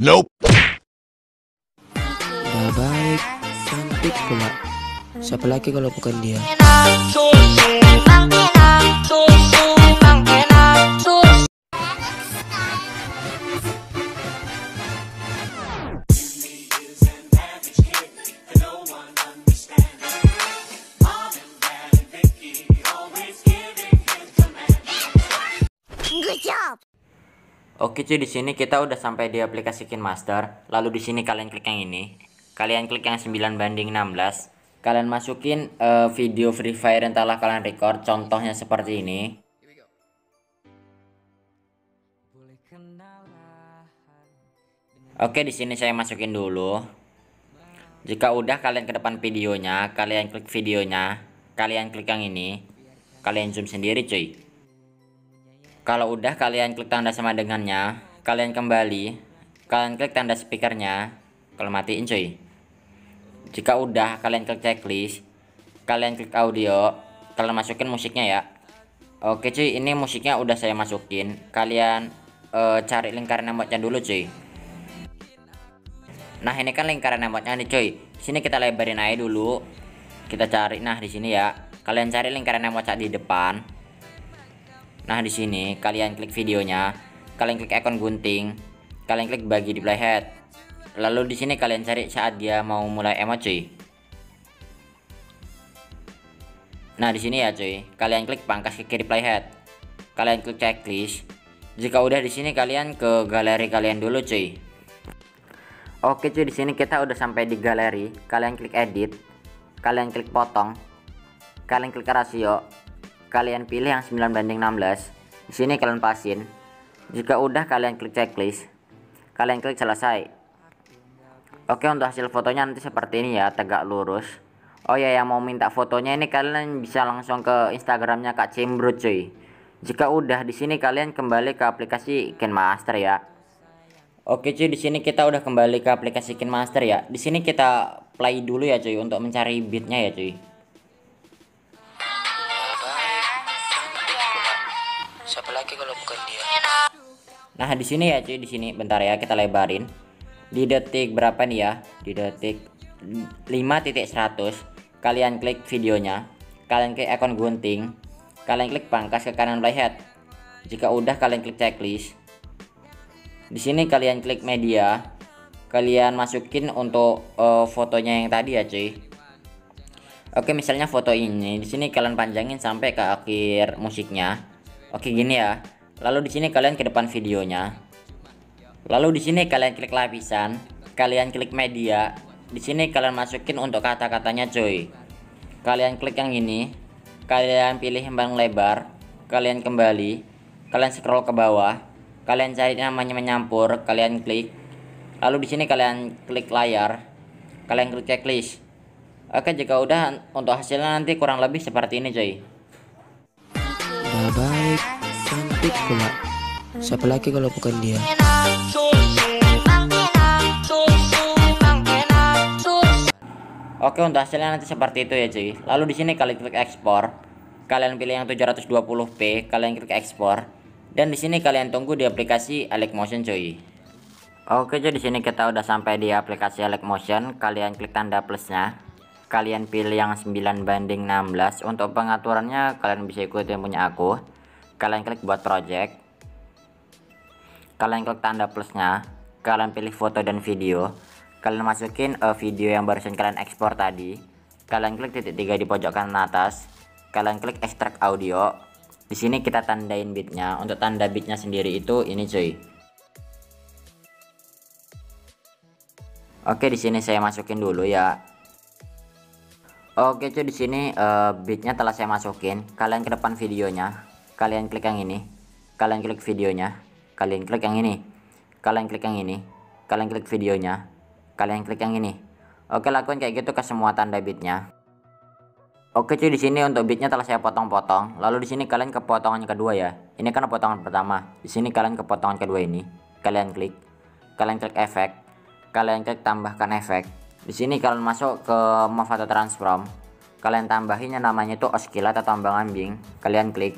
Nope. Udah baik, cantik pula. Siapa lagi kalau bukan dia? Oke cuy, di sini kita udah sampai di aplikasi KinMaster. Lalu di sini kalian klik yang ini. Kalian klik yang 9 banding 16. Kalian masukin eh, video Free Fire yang telah kalian record. Contohnya seperti ini. Oke, di sini saya masukin dulu. Jika udah kalian ke depan videonya, kalian klik videonya, kalian klik yang ini. Kalian zoom sendiri cuy. Kalau udah kalian klik tanda sama dengannya, kalian kembali, kalian klik tanda speakernya, kalian matiin cuy. Jika udah kalian klik checklist, kalian klik audio, kalian masukin musiknya ya. Oke cuy, ini musiknya udah saya masukin. Kalian eh, cari lingkaran emotnya dulu cuy. Nah, ini kan lingkaran emotnya nih cuy. Sini kita lebarin aja dulu. Kita cari nah di sini ya. Kalian cari lingkaran emotnya di depan. Nah, di sini kalian klik videonya, kalian klik ikon gunting, kalian klik bagi di playhead. Lalu di sini kalian cari saat dia mau mulai cuy. Nah, di sini ya cuy, kalian klik pangkas ke kiri playhead. Kalian klik checklist. Jika udah di sini kalian ke galeri kalian dulu cuy. Oke cuy, di sini kita udah sampai di galeri. Kalian klik edit, kalian klik potong, kalian klik rasio, kalian pilih yang 9 banding 16 di sini kalian pasin. Jika udah kalian klik checklist. Kalian klik selesai. Oke untuk hasil fotonya nanti seperti ini ya tegak lurus. Oh ya yang mau minta fotonya ini kalian bisa langsung ke instagramnya kak Cimbrut cuy. Jika udah di sini kalian kembali ke aplikasi KinMaster ya. Oke cuy, di sini kita udah kembali ke aplikasi KinMaster ya. Di sini kita play dulu ya cuy untuk mencari beatnya ya cuy. Lagi kalau bukan dia? Nah, di sini ya cuy, di sini bentar ya kita lebarin. Di detik berapa nih ya? Di detik 5.100 kalian klik videonya, kalian klik ikon gunting, kalian klik pangkas ke kanan playhead. Jika udah kalian klik checklist. Di sini kalian klik media, kalian masukin untuk uh, fotonya yang tadi ya cuy. Oke, misalnya foto ini di sini kalian panjangin sampai ke akhir musiknya. Oke, gini ya. Lalu di sini kalian ke depan videonya. Lalu di sini kalian klik lapisan, kalian klik media. Di sini kalian masukin untuk kata-katanya, cuy. Kalian klik yang ini. Kalian pilih yang lebar. Kalian kembali. Kalian scroll ke bawah. Kalian cari namanya menyampur, kalian klik. Lalu di sini kalian klik layar. Kalian klik checklist. Oke, jika udah untuk hasilnya nanti kurang lebih seperti ini, cuy. Baik, cantik pula. Siapa lagi kalau bukan dia? Oke untuk hasilnya nanti seperti itu ya cuy. Lalu di sini kalian klik ekspor. Kalian pilih yang 720p, kalian klik ekspor. Dan di sini kalian tunggu di aplikasi Alec Motion cuy. Oke cuy di sini kita udah sampai di aplikasi Alec Motion. Kalian klik tanda plusnya. Kalian pilih yang 9 banding 16. Untuk pengaturannya kalian bisa ikuti yang punya aku. Kalian klik buat project. Kalian klik tanda plusnya. Kalian pilih foto dan video kalian masukin uh, video yang barusan kalian ekspor tadi kalian klik titik tiga di pojok kanan atas kalian klik ekstrak audio di sini kita tandain bitnya untuk tanda bitnya sendiri itu ini cuy oke di sini saya masukin dulu ya oke cuy di sini uh, bitnya telah saya masukin. Kalian ke depan videonya. Kalian klik yang ini. Kalian klik videonya. Kalian klik yang ini. Kalian klik yang ini. Kalian klik videonya. Kalian klik yang ini. Oke lakukan kayak gitu ke semua tanda bitnya oke cuy di sini untuk bitnya telah saya potong-potong. Lalu di sini kalian ke potongan kedua ya. Ini kan potongan pertama. Di sini kalian ke potongan kedua ini. Kalian klik. Kalian klik efek. Kalian klik tambahkan efek di sini kalian masuk ke move atau transform. Kalian tambahin yang namanya itu oscillate atau ambang ambing. Kalian klik.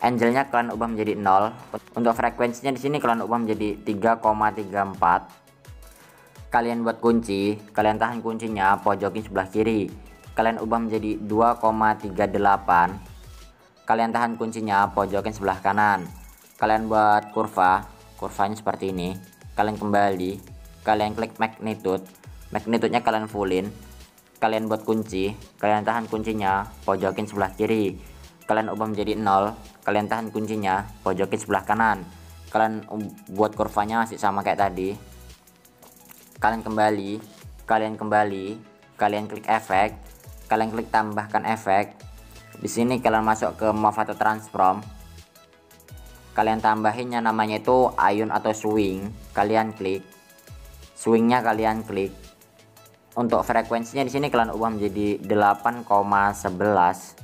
Angelnya kalian ubah menjadi 0 untuk frekuensinya di sini kalian ubah menjadi 3,34 kalian buat kunci. Kalian tahan kuncinya pojokin sebelah kiri. Kalian ubah menjadi 2,38 kalian tahan kuncinya pojokin sebelah kanan. Kalian buat kurva. Kurvanya seperti ini. Kalian kembali. Kalian klik magnitude magnitude-nya kalian fullin. Kalian buat kunci. Kalian tahan kuncinya pojokin sebelah kiri. Kalian ubah menjadi 0 kalian tahan kuncinya pojokin sebelah kanan. Kalian buat kurvanya masih sama kayak tadi. Kalian kembali kalian kembali kalian klik efek kalian klik tambahkan efek. Di sini kalian masuk ke move atau transform. Kalian tambahinnya namanya itu ayun atau swing. Kalian klik. Swingnya kalian klik untuk frekuensinya di sini kalian ubah menjadi 8,11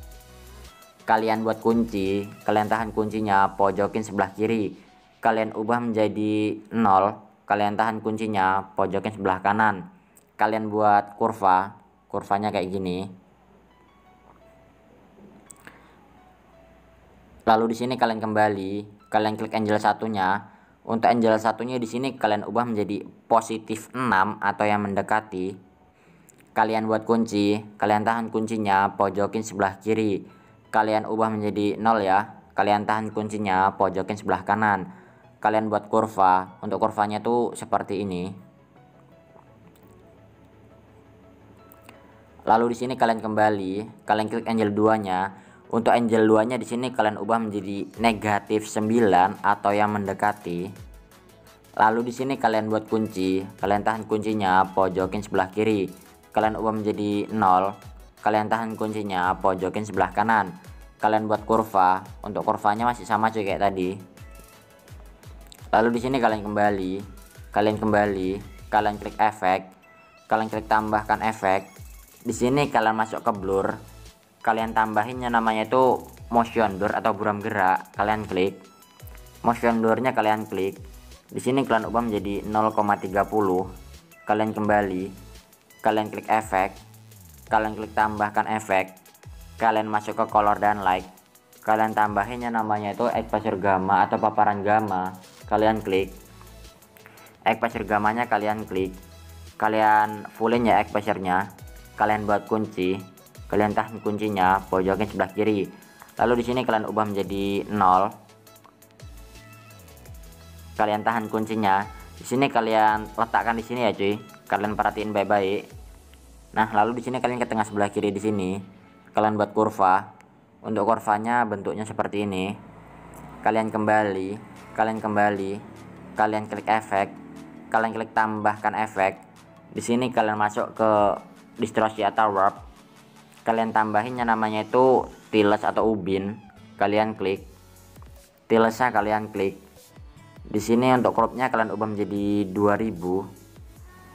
kalian buat kunci kalian tahan kuncinya pojokin sebelah kiri. Kalian ubah menjadi 0 kalian tahan kuncinya pojokin sebelah kanan. Kalian buat kurva kurvanya kayak gini. Lalu di sini kalian kembali kalian klik angel satunya. Untuk angel satunya di sini kalian ubah menjadi positif 6 atau yang mendekati kalian buat kunci kalian tahan kuncinya pojokin sebelah kiri. Kalian ubah menjadi 0 ya. Kalian tahan kuncinya pojokin sebelah kanan. Kalian buat kurva. Untuk kurvanya tuh seperti ini. Lalu di sini kalian kembali. Kalian klik angel 2 nya untuk angel 2 nya di sini kalian ubah menjadi negatif 9 atau yang mendekati. Lalu di sini kalian buat kunci. Kalian tahan kuncinya pojokin sebelah kiri kalian ubah menjadi 0 kalian tahan kuncinya pojokin sebelah kanan. Kalian buat kurva untuk kurvanya masih sama cuy kayak tadi. Lalu di sini kalian kembali kalian kembali kalian klik efek kalian klik tambahkan efek. Di sini kalian masuk ke blur kalian tambahinnya namanya itu motion blur atau buram gerak kalian klik. Motion blurnya kalian klik. Di sini kalian ubah menjadi 0,30 kalian kembali kalian klik efek kalian klik tambahkan efek kalian masuk ke color dan light kalian tambahinnya namanya itu exposure gamma atau paparan gamma kalian klik. Exposure gamanya kalian klik kalian fullin ya exposure-nya kalian buat kunci kalian tahan kuncinya pojokin sebelah kiri. Lalu di sini kalian ubah menjadi 0 kalian tahan kuncinya. Di sini kalian letakkan di sini ya cuy kalian perhatiin baik-baik Nah, lalu di sini kalian ke tengah sebelah kiri di sini, kalian buat kurva. Untuk kurvanya bentuknya seperti ini. Kalian kembali, kalian kembali, kalian klik efek, kalian klik tambahkan efek. Di sini kalian masuk ke distorsi atau warp. Kalian tambahinnya namanya itu tiles atau ubin. Kalian klik. Tilesnya kalian klik. Di sini untuk cropnya kalian ubah menjadi 2000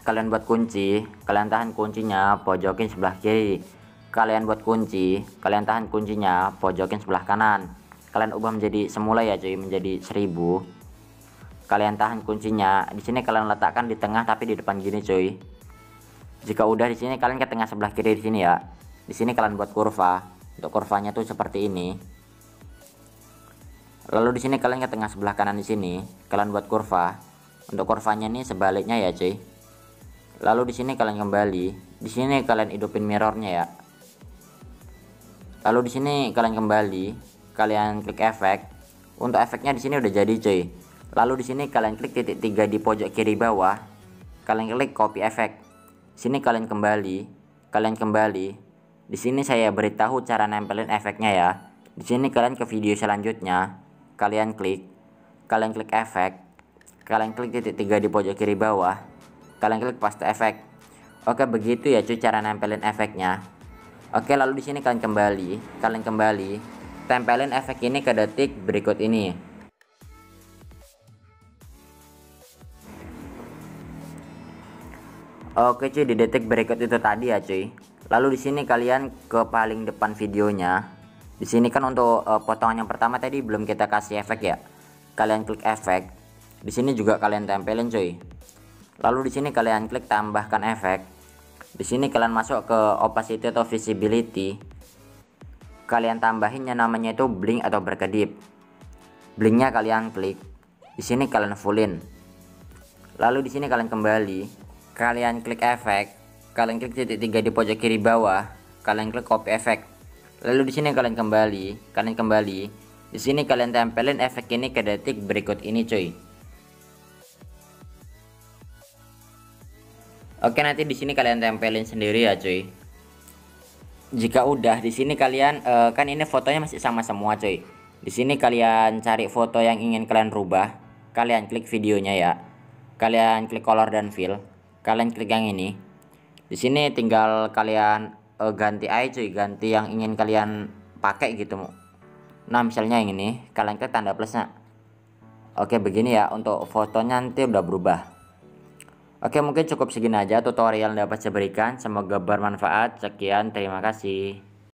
kalian buat kunci kalian tahan kuncinya pojokin sebelah kiri. Kalian buat kunci kalian tahan kuncinya pojokin sebelah kanan. Kalian ubah menjadi semula ya cuy menjadi 1000 kalian tahan kuncinya di sini kalian letakkan di tengah tapi di depan gini cuy. Jika udah di sini kalian ke tengah sebelah kiri di sini ya. Di sini kalian buat kurva. Untuk kurvanya tuh seperti ini. Lalu di sini kalian ke tengah sebelah kanan di sini kalian buat kurva. Untuk kurvanya ini sebaliknya ya cuy lalu di sini kalian kembali. Di sini kalian hidupin mirrornya ya. Lalu di sini kalian kembali. Kalian klik efek. Untuk efeknya di sini udah jadi cuy. Lalu di sini kalian klik titik tiga di pojok kiri bawah. Kalian klik copy efek sini kalian kembali. Kalian kembali. Di sini saya beritahu cara nempelin efeknya ya. Di sini kalian ke video selanjutnya. Kalian klik. Kalian klik efek. Kalian klik titik tiga di pojok kiri bawah kalian klik paste efek oke begitu ya cuy cara nempelin efeknya oke lalu di sini kalian kembali kalian kembali tempelin efek ini ke detik berikut ini Oke cuy di detik berikut itu tadi ya cuy. Lalu di sini kalian ke paling depan videonya. Di sini kan untuk uh, potongan yang pertama tadi belum kita kasih efek ya. Kalian klik efek. Di sini juga kalian tempelin cuy lalu di sini kalian klik tambahkan efek. Di sini kalian masuk ke opacity atau visibility. Kalian tambahinnya namanya itu blink atau berkedip. Blinknya kalian klik. Di sini kalian fullin lalu di sini kalian kembali. Kalian klik efek. Kalian klik titik tiga di pojok kiri bawah. Kalian klik copy efek. Lalu di sini kalian kembali. Kalian kembali. Di sini kalian tempelin efek ini ke detik berikut ini cuy Oke nanti di sini kalian tempelin sendiri ya cuy. Jika udah di sini kalian uh, kan ini fotonya masih sama semua cuy. Di sini kalian cari foto yang ingin kalian rubah. Kalian klik videonya ya. Kalian klik color dan fill. Kalian klik yang ini. Di sini tinggal kalian uh, ganti aja cuy. Ganti yang ingin kalian pakai gitu nah misalnya yang ini kalian klik tanda plusnya. Oke begini ya. Untuk fotonya nanti udah berubah Oke mungkin cukup segini aja tutorial yang dapat saya berikan. Semoga bermanfaat. Sekian terima kasih.